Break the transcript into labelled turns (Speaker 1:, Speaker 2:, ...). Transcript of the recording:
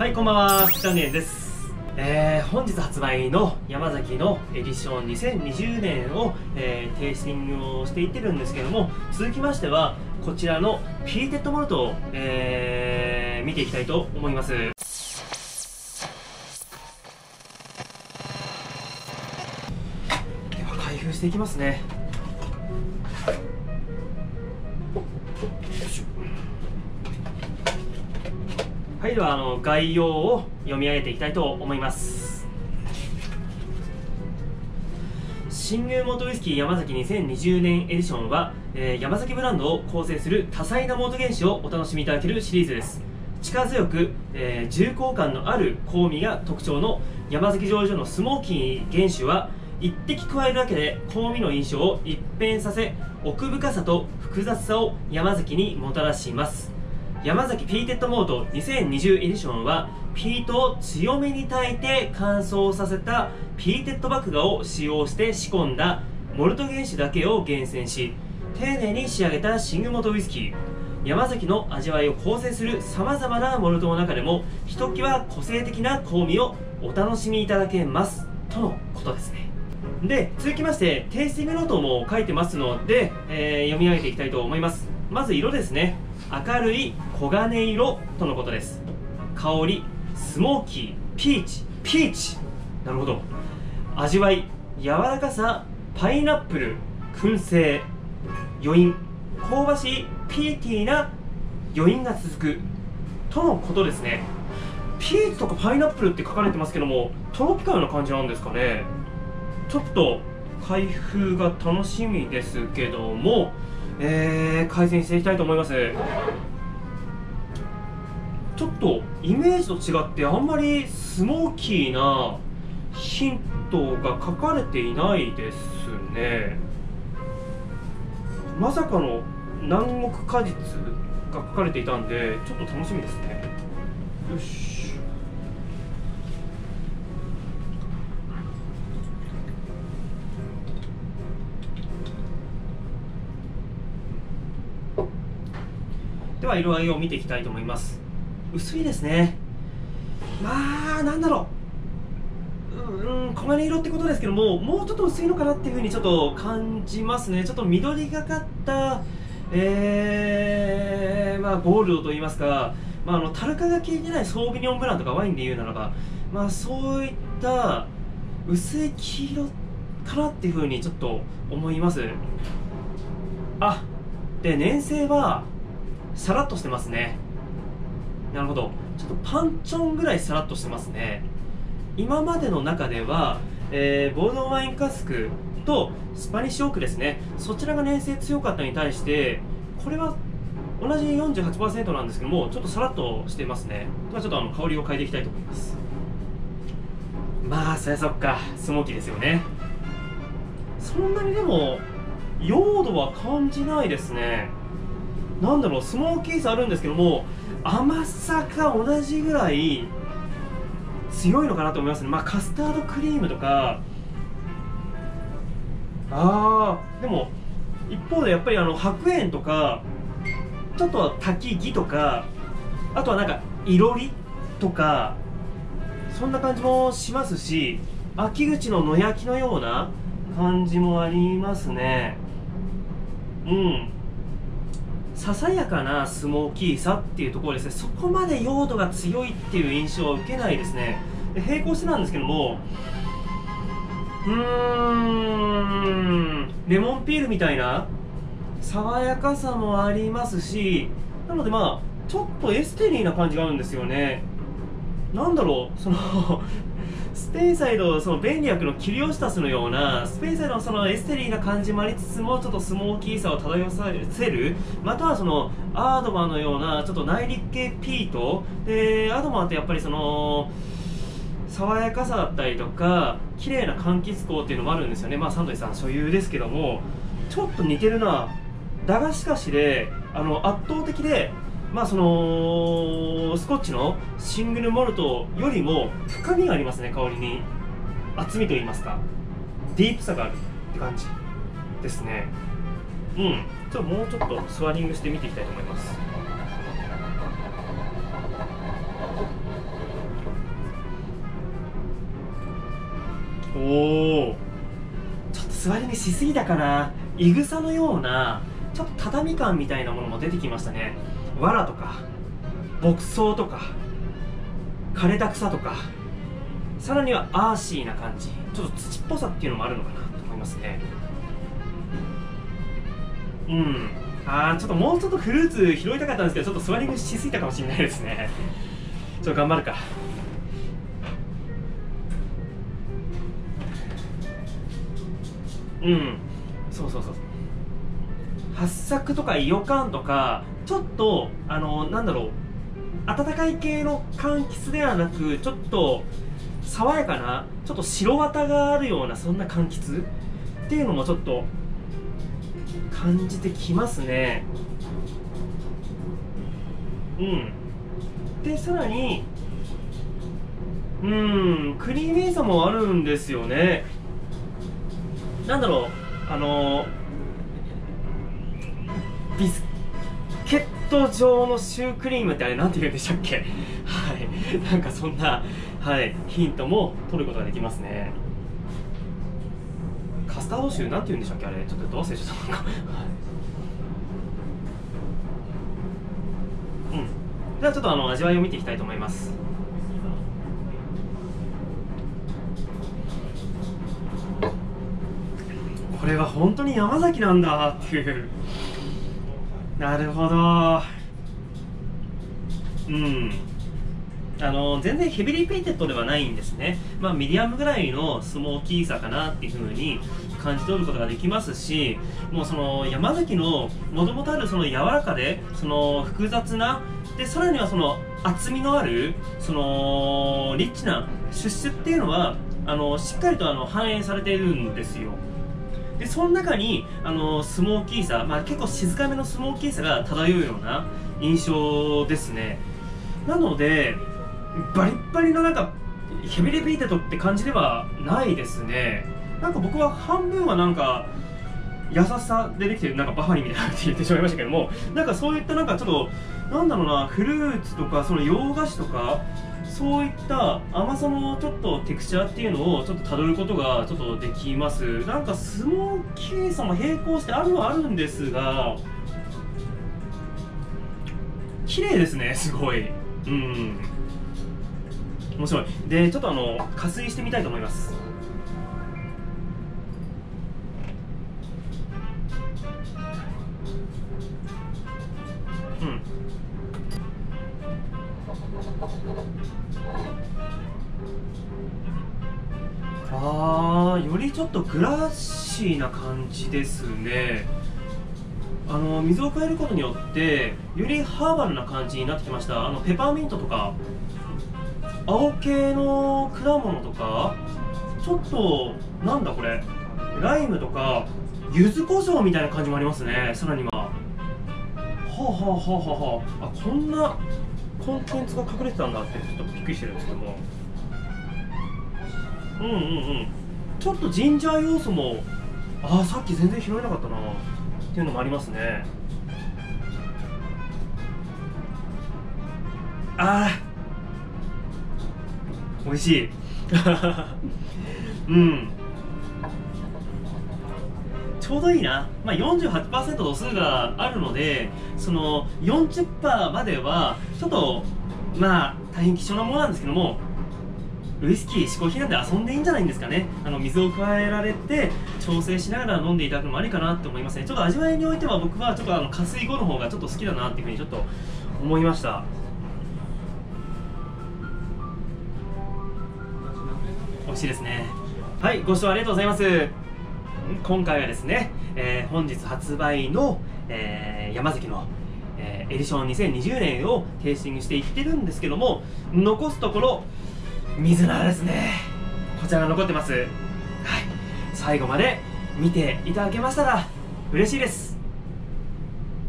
Speaker 1: はいこんばんはスタネです、えー、本日発売の山崎のエディション2020年を、えー、テイスティングをしていってるんですけども続きましてはこちらのピーテッドモルトを、えー、見ていきたいと思います。では開封していきますね。よいしょ。はいではあの概要を読み上げていきたいと思います。新宮モトウイスキー山崎2020年エディションは、えー、山崎ブランドを構成する多彩なモート原酒をお楽しみいただけるシリーズです。力強く、えー、重厚感のある香味が特徴の山崎醸造所のスモーキー原酒は一滴加えるだけで香味の印象を一変させ奥深さと複雑さを山崎にもたらします。山崎ピーテッドモルト2020エディションはピートを強めに焚いて乾燥させたピーテッド麦芽を使用して仕込んだモルト原酒だけを厳選し丁寧に仕上げたシングルモルトウイスキー。山崎の味わいを構成するさまざまなモルトの中でもひときわ個性的な香味をお楽しみいただけます。とのことですね。で続きましてテイスティングノートも書いてますので、えー、読み上げていきたいと思います。まず色ですね。明るい黄金色とのことです。香りスモーキーピーチ。ピーチ。なるほど。味わい柔らかさパイナップル燻製余韻。香ばしいピーティーな余韻が続く。とのことですね。ピーチとかパイナップルって書かれてますけどもトロピカルな感じなんですかね。ちょっと開封が楽しみですけどもえー、改善していきたいと思います。ちょっとイメージと違ってあんまりスモーキーなヒントが書かれていないですね。まさかの南国果実が書かれていたんでちょっと楽しみですね。よし。では色合いを見ていきたいと思います。薄いですね。まあなんだろう。うん黄金色ってことですけどももうちょっと薄いのかなっていうふうにちょっと感じますね。ちょっと緑がかったえー、まあゴールドといいますかまあ、あのタルカが効いてないソービニョンブランとかワインでいうならば、まあ、そういった薄い黄色かなっていうふうにちょっと思います。あで粘性はさらっとしてますね。なるほど。ちょっとパンチョンぐらいさらっとしてますね。今までの中では、えー、ボードワインカスクとスパニッシュオークですね。そちらが粘性強かったに対してこれは同じ48%なんですけどもちょっとさらっとしてますね。ではちょっとあの香りを変えていきたいと思います。まあそりゃそっか。スモーキーですよね。そんなにでも用度は感じないですね。なんだろうスモーキーさあるんですけども甘さが同じぐらい強いのかなと思いますね。まあカスタードクリームとか。ああでも一方でやっぱりあの白煙とかちょっと滝木とかあとはなんかいろりとかそんな感じもしますし秋口の野焼きのような感じもありますね。うんささやかなスモーキーさっていうところですね。そこまで用度が強いっていう印象は受けないですね。で並行してなんですけどもうーんレモンピールみたいな爽やかさもありますしなのでまあちょっとエステリーな感じがあるんですよね。なんだろうそのスペインサイドその便利薬のキリオシタスのようなスペインサイドのそのエステリーな感じもありつつもちょっとスモーキーさを漂わせるまたはそのアードマンのようなちょっと内陸系ピートでアードマンってやっぱりその爽やかさだったりとか綺麗な柑橘香っていうのもあるんですよね。まあサンドリーさん所有ですけどもちょっと似てるな。だがしかしであの圧倒的でまあそのスコッチのシングルモルトよりも深みがありますね香りに。厚みといいますか。ディープさがあるって感じですね。うん。ちょっともうちょっとスワリングして見ていきたいと思います。おおちょっと座りにしすぎたかな。いぐさのようなちょっと畳感みたいなものも出てきましたね。藁とか牧草とか枯れた草とかさらにはアーシーな感じちょっと土っぽさっていうのもあるのかなと思いますね。うん。あーちょっともうちょっとフルーツ拾いたかったんですけどちょっとスワリングしすぎたかもしれないですね。ちょっと頑張るか。うん。そうそうそう八作とかイヨカンとかちょっとあのなんだろう温かい系の柑橘ではなくちょっと爽やかなちょっと白綿があるようなそんな柑橘っていうのもちょっと感じてきますね。うん。でさらにうんクリーミーさもあるんですよね。なんだろうあのビスケット状のシュークリームってあれなんて言うんでしたっけ？はい。なんかそんな、はい、ヒントも取ることができますね。カスタードシューなんて言うんでしたっけ？あれ。ちょっとどうせちょっとはい。うん。ではちょっとあの味わいを見ていきたいと思います。これは本当に山崎なんだっていう。なるほど。うん。あの全然 heavily peated ではないんですね、まあ、ミディアムぐらいのスモーキーさかなっていうふうに感じ取ることができますしもうその山崎のもともとあるその柔らかでその複雑なでさらにはその厚みのあるそのリッチな出ッっていうのはあのしっかりとあの反映されているんですよ。でその中にあのスモーキーさ、まあ、結構静かめのスモーキーさが漂うような印象ですね。なのでバリッバリのなんかヘビレビーテトって感じではないですね。なんか僕は半分はなんか優しさでできてるなんかバファリンみたいなって言ってしまいましたけどもなんかそういったなんかちょっとなんだろうなフルーツとかその洋菓子とかそういった甘さのちょっとテクチャーっていうのをちょっとたどることがちょっとできます。なんかスモーキーさも並行してあるはあるんですが綺麗ですねすごい。うん。面白い。でちょっとあの加水してみたいと思います。りちょっとグラッシーな感じですね。あの水を加えることによってよりハーバルな感じになってきました。あのペパーミントとか青系の果物とかちょっとなんだこれライムとか柚子胡椒みたいな感じもありますね。さらには。はあはあはあはああ。こんなコンテンツが隠れてたんだってちょっとびっくりしてるんですけども。うんうんうん。ちょっとジンジャー要素もああさっき全然拾えなかったなっていうのもありますね。ああ美味しい。うん。ちょうどいいな、まあ、48%度数があるのでその40%まではちょっとまあ大変貴重なものなんですけどもウイスキー嗜好品なんで遊んでいいんじゃないんですかね。あの水を加えられて調整しながら飲んでいただくのもありかなって思いますね。ちょっと味わいにおいては僕はちょっとあの加水後の方がちょっと好きだなっていうふうにちょっと思いました。美味しいですね。はいご視聴ありがとうございます。今回はですね、えー、本日発売の、えー、山崎の、えー、エディション2020年をテイスティングしていってるんですけども残すところ水菜ですね。こちらが残ってます。はい。最後まで見ていただけましたら嬉しいです。